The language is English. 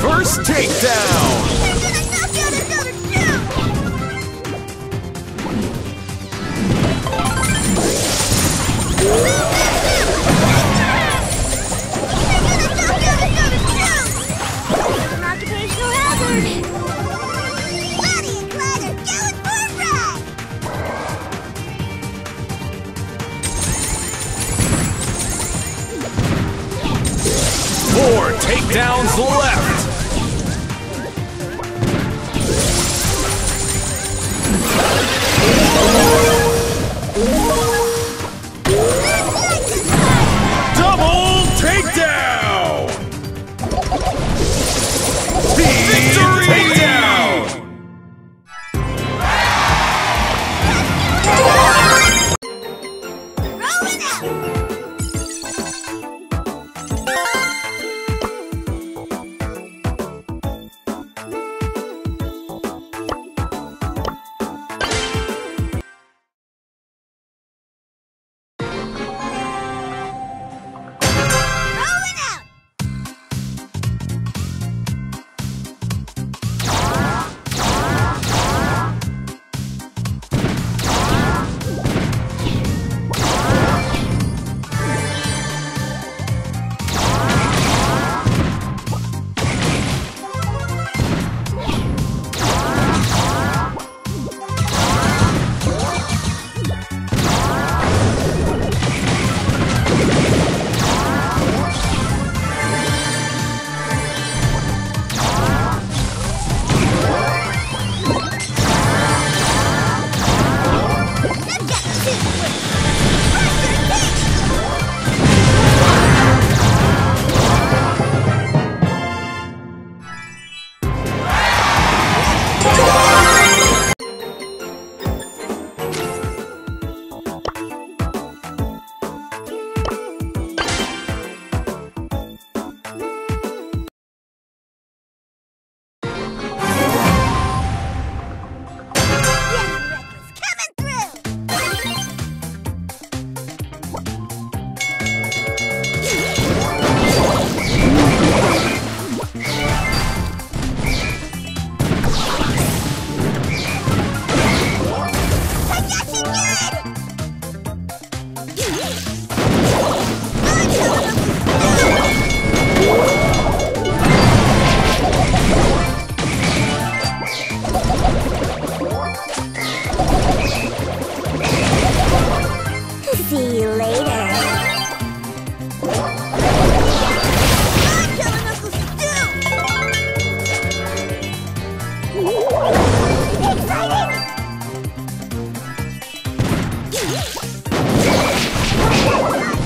First takedown! Takedowns left! Double takedown! Victory! Let's go.